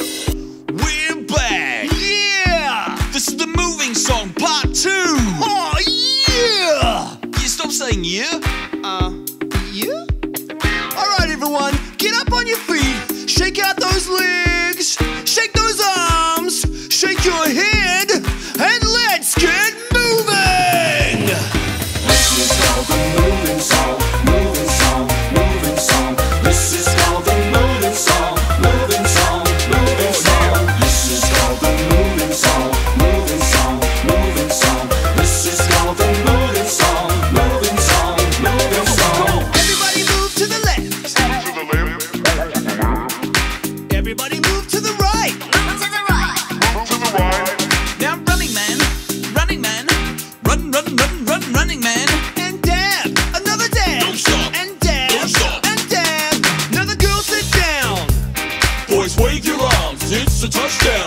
We're back! Yeah! This is the moving song part two! Oh, yeah! You stop saying yeah? Uh, yeah? Alright, everyone, get up on your feet, shake out those legs! Running Man. Run, run, run, run, Running Man. And dab, another dab. Don't stop. And dab, don't stop. And dab. another girl sit down. Boys, wave your arms. It's a touchdown.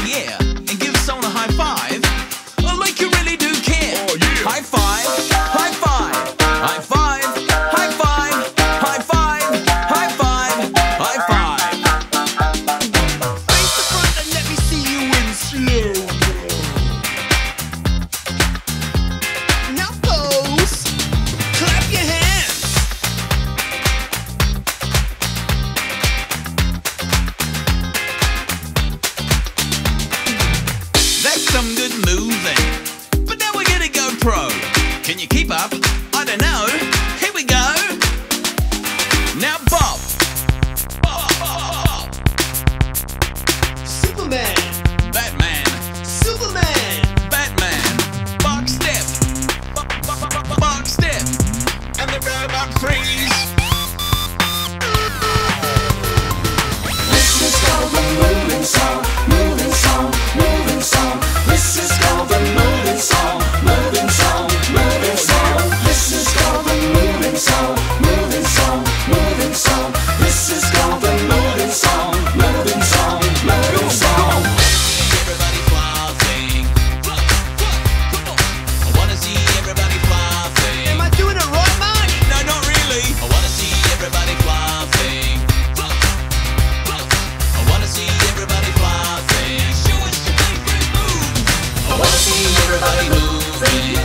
Those Can you keep up? I don't know. everybody moving.